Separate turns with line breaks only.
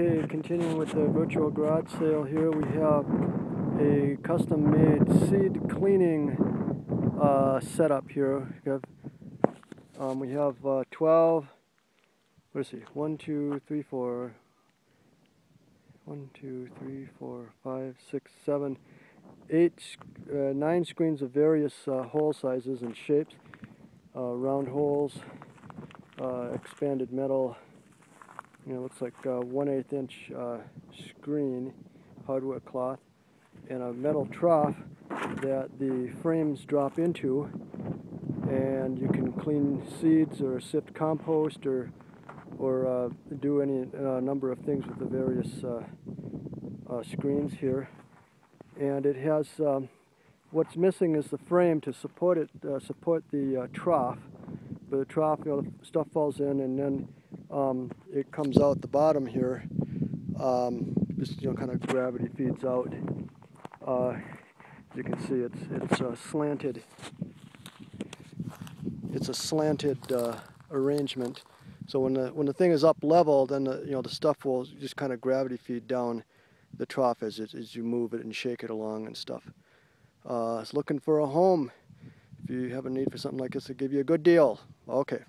Okay, continuing with the virtual garage sale here, we have a custom-made seed cleaning uh, setup here. We have, um, we have uh, 12, let us see, 1, 2, 3, 4, 1, 2, 3, 4, 5, 6, 7, 8, uh, 9 screens of various uh, hole sizes and shapes, uh, round holes, uh, expanded metal, you know, looks like a 1 8 inch uh, screen, hardware cloth, and a metal trough that the frames drop into. And you can clean seeds or sift compost or or uh, do any uh, number of things with the various uh, uh screens here. And it has um, what's missing is the frame to support it uh, support the trough. But the trough you know, stuff falls in and then um, it comes out the bottom here. Um, just you know, kind of gravity feeds out. Uh, you can see it's it's uh, slanted. It's a slanted uh, arrangement. So when the when the thing is up level, then the, you know the stuff will just kind of gravity feed down the trough as it, as you move it and shake it along and stuff. Uh, it's looking for a home. If you have a need for something like this, I'll give you a good deal. Okay.